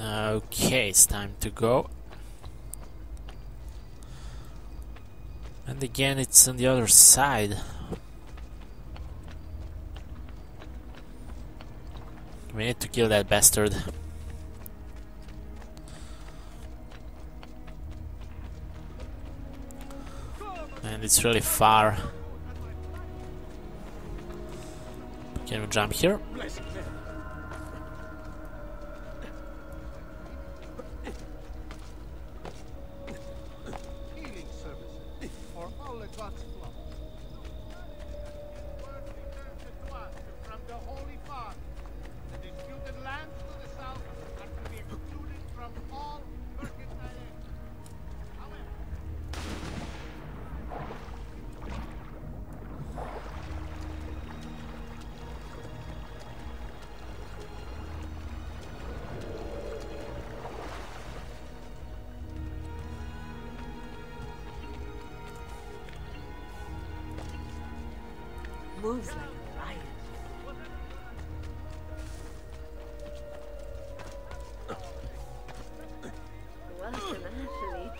Okay, it's time to go. And again, it's on the other side. We need to kill that bastard. And it's really far. Can we jump here? Moves like a athlete.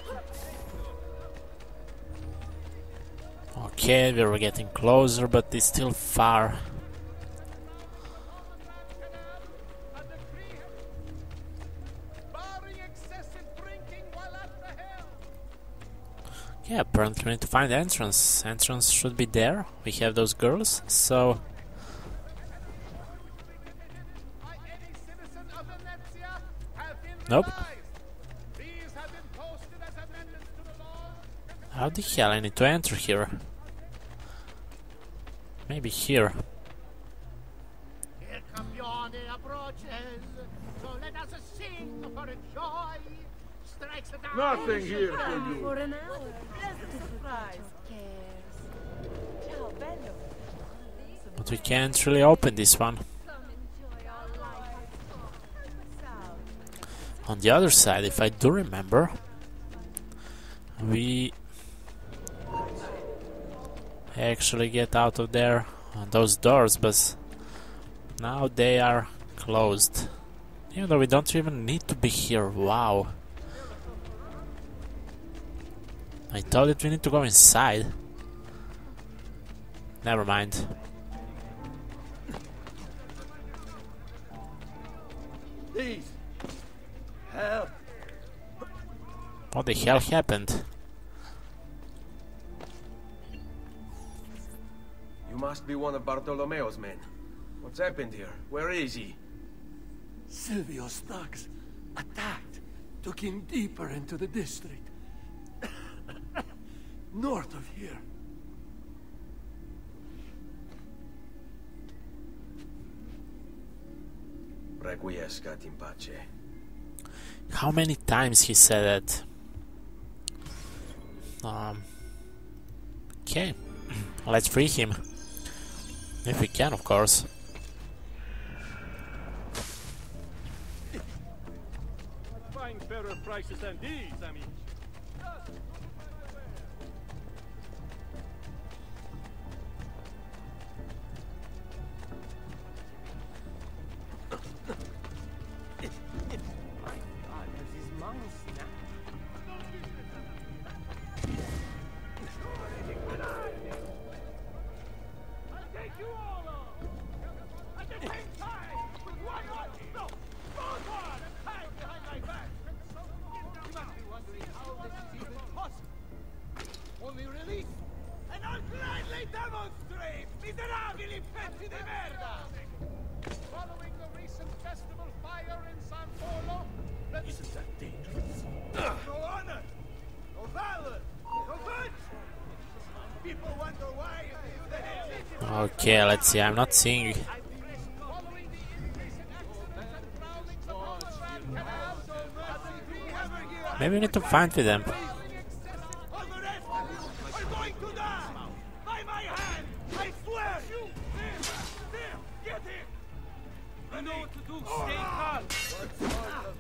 Okay, we are getting closer, but it's still far. Yeah, apparently we need to find the entrance. Entrance should be there. We have those girls, so Nope. how the hell I need to enter here? Maybe here. Here Campione approaches, so let us sing for joy. Strikes the down. Nothing here for you. For an hour. Pleasant surprise. Cares. Ciao, bello. But we can't really open this one. On the other side, if I do remember, we actually get out of there on those doors, but now they are closed. Even though we don't even need to be here. Wow. I thought that we need to go inside. Never mind. Please. Help. What the hell happened? You must be one of Bartolomeo's men. What's happened here? Where is he? Silvio's thugs attacked, took him deeper into the district. North of here. Requiescat in pace. How many times he said that? Um. Okay, let's free him. If we can, of course. Find fairer prices than these, I mean.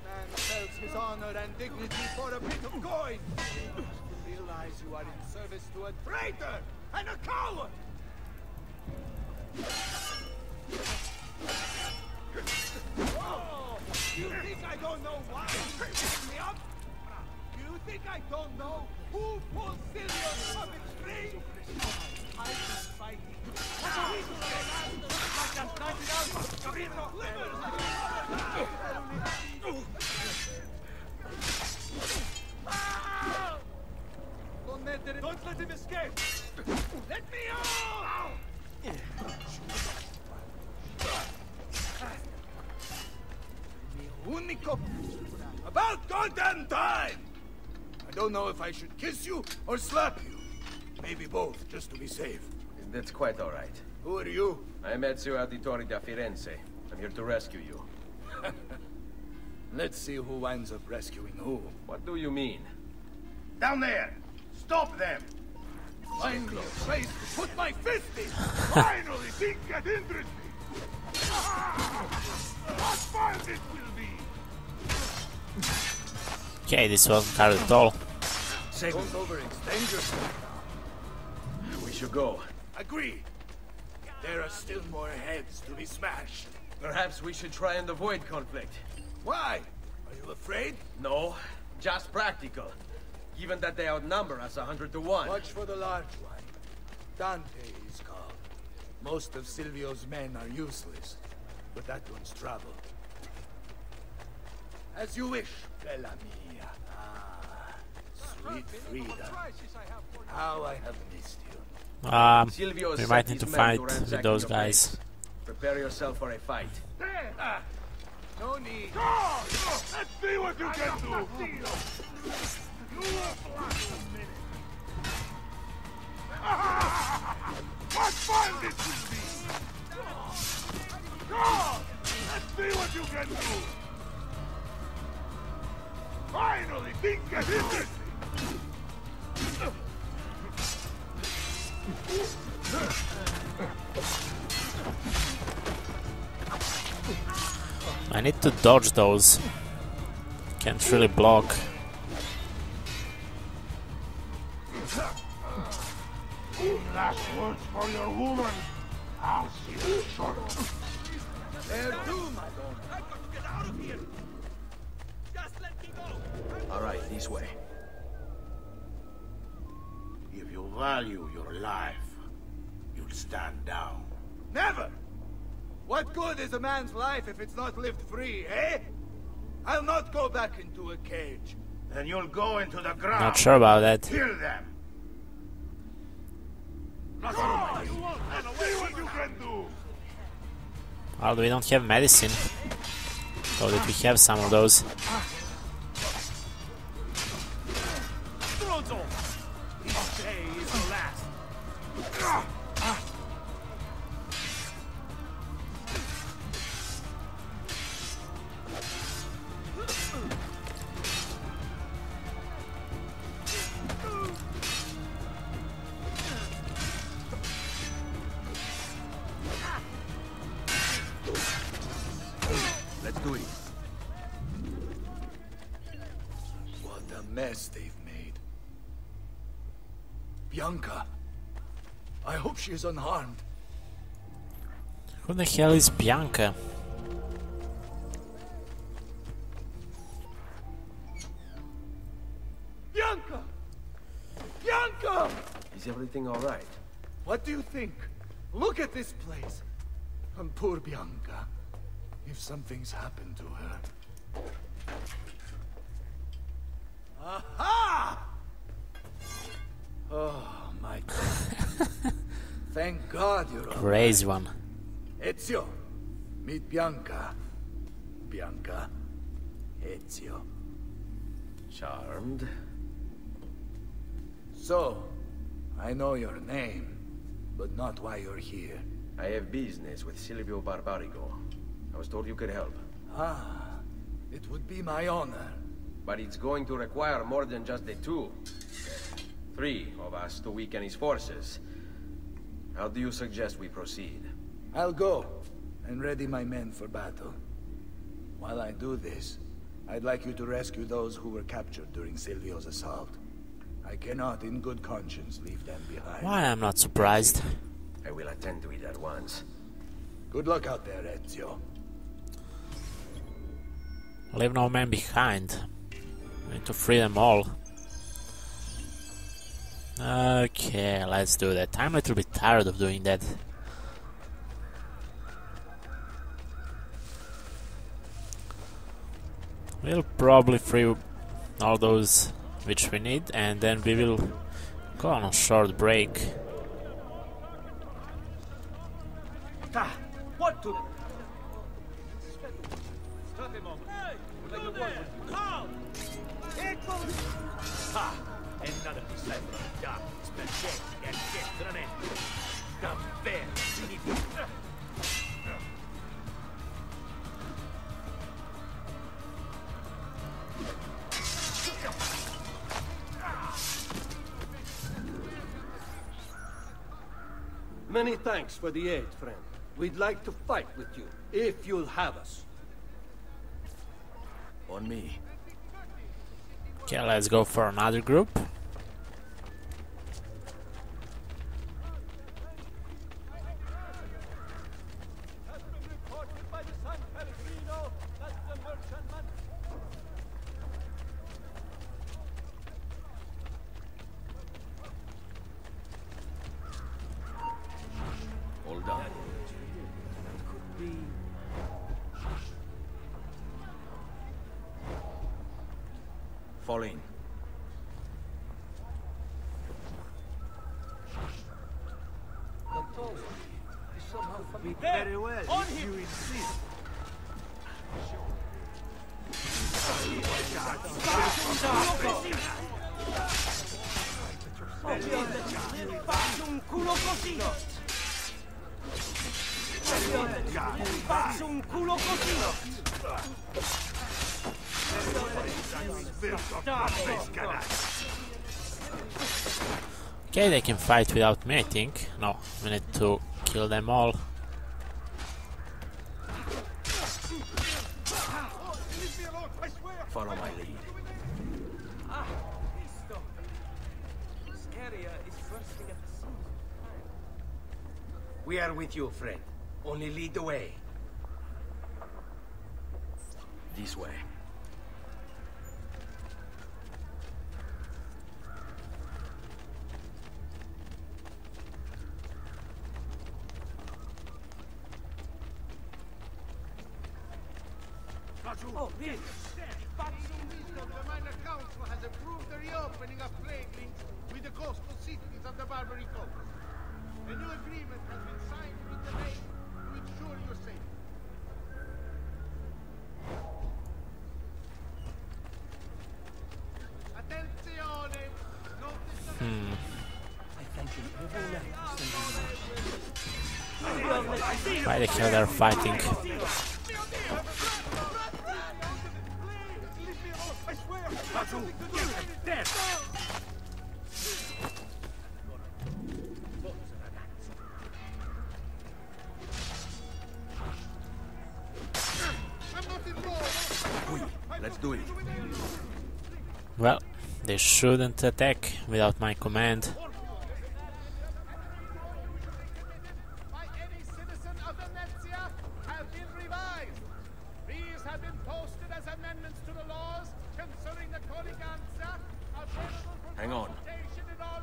Man sells his honor and dignity for a bit of coin? You must realize you are in service to a traitor and a coward! You think I don't know why you me up? You think I don't know who pulled puppet string? I've been fighting. Chorizo livers. Don't know if I should kiss you or slap you. Maybe both, just to be safe. That's quite all right. Who are you? I'm Ezio Auditore da Firenze. I'm here to rescue you. Let's see who winds up rescuing who. What do you mean? Down there! Stop them! Find me a place to put my fist in! Finally, things get interesting! Ah! What fun this will be! Okay, this wasn't hard at all. Don't overextend yourself. We should go. Agree. There are still more heads to be smashed. Perhaps we should try and avoid conflict. Why? Are you afraid? No, just practical. Given that they outnumber us a hundred to one. Watch for the large one. Dante is called. Most of Silvio's men are useless, but that one's trouble. As you wish, Bella mia. Sweet Frida. How I have missed you. Um, Silvio we might need to fight ransack with those guys. place. Prepare yourself for a fight. Ah, no need. Let's see what you can do! What fun this will be! Come on! Let's see what you can do! Finally, things get interesting! I need to dodge those. Can't really block. Last words for your woman. I'll see you short. There too, my lord. All right, this way. If you value your life, you'll stand down. Never! What good is a man's life if it's not lived free, eh? I'll not go back into a cage. Then you'll go into the ground. Not sure about that. Kill them. Let's see what do! Well, we don't have medicine. So that we have some of those. Let's do it. What a mess they've made. Bianca. I hope she is unharmed. Who the hell is Bianca? Bianca! Bianca! Is everything all right? What do you think? Look at this place. And poor Bianca. If something's happened to her. Aha! Oh, my God. Thank God you're all Crazy one. Ezio, meet Bianca. Bianca, Ezio. Charmed. So, I know your name, but not why you're here. I have business with Silvio Barbarigo. I was told you could help. Ah, it would be my honor. But it's going to require more than just the two. Three of us to weaken his forces. How do you suggest we proceed? I'll go and ready my men for battle. While I do this, I'd like you to rescue those who were captured during Silvio's assault. I cannot, in good conscience, leave them behind. Why I'm not surprised. I will attend to it at once. Good luck out there, Ezio. Leave no man behind. We need to free them all. Okay, let's do that. I'm a little bit tired of doing that. We'll probably free all those which we need and then we will go on a short break. What to... Stop a moment. Would like to work with you. Another disciple of God. Spaghetti and shit. Tremendo. Davvero, finito. Many thanks for the aid, friend. We'd like to fight with you, if you'll have us. On me. Okay, let's go for another group. Done. Fall in. Very well. On him. You insist. Faccio un culo così! Faccio un culo così! Okay, they can fight without me, I think. No, we need to kill them all. Follow my lead. This area is bursting at the seams. We are with you, friend. Only lead the way. This way. Oh, really? Why the hell they're fighting? I'm not involved! Let's do it. Well, they shouldn't attack without my command. by any citizen of Venetia have been revised. These have been posted as amendments to the laws concerning the Colleganza, available for Hang on. consultation in all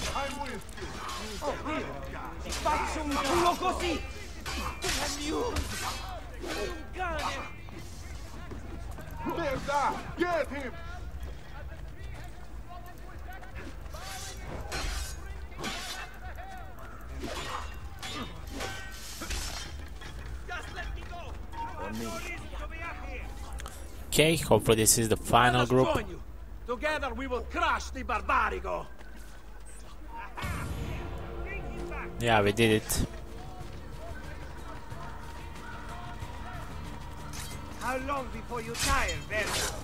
Faccio un culo così! Merda! Get him! Okay, hopefully this is the final group. Together we will crush the Barbarigo! Yeah, we did it. How long before you tire, Verna?